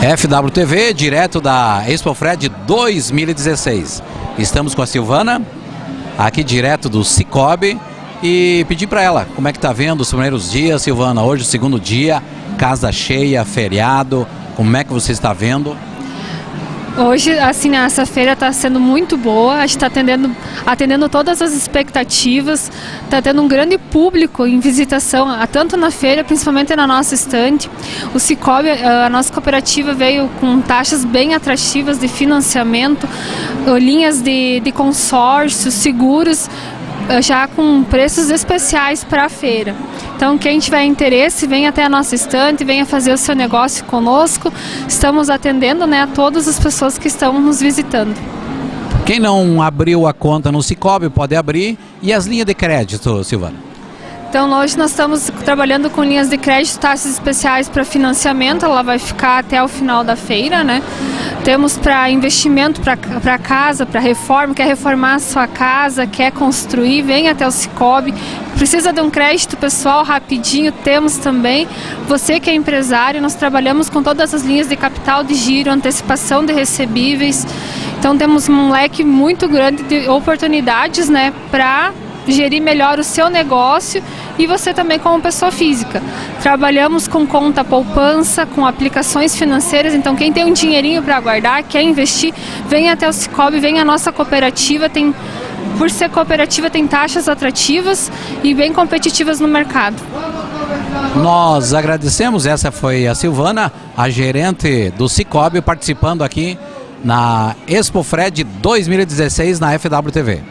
FWTV, direto da Expo Fred 2016. Estamos com a Silvana, aqui direto do Cicobi, e pedir para ela como é que tá vendo os primeiros dias, Silvana. Hoje, o segundo dia, casa cheia, feriado. Como é que você está vendo? Hoje, assim, essa feira está sendo muito boa, a gente está atendendo, atendendo todas as expectativas, está tendo um grande público em visitação, tanto na feira, principalmente na nossa estante. O Cicobi, a nossa cooperativa veio com taxas bem atrativas de financiamento, linhas de, de consórcio, seguros, já com preços especiais para a feira. Então, quem tiver interesse, venha até a nossa estante, venha fazer o seu negócio conosco. Estamos atendendo né, a todas as pessoas que estão nos visitando. Quem não abriu a conta no Cicobi pode abrir. E as linhas de crédito, Silvana? Então hoje nós estamos trabalhando com linhas de crédito, taxas especiais para financiamento, ela vai ficar até o final da feira, né? Temos para investimento para casa, para reforma, quer reformar a sua casa, quer construir, vem até o Cicobi. Precisa de um crédito pessoal rapidinho, temos também. Você que é empresário, nós trabalhamos com todas as linhas de capital de giro, antecipação de recebíveis. Então temos um leque muito grande de oportunidades, né, para gerir melhor o seu negócio e você também como pessoa física. Trabalhamos com conta poupança, com aplicações financeiras, então quem tem um dinheirinho para guardar, quer investir, vem até o Cicobi, vem à nossa cooperativa, tem por ser cooperativa tem taxas atrativas e bem competitivas no mercado. Nós agradecemos, essa foi a Silvana, a gerente do Cicobi, participando aqui na Expo Fred 2016 na FWTV.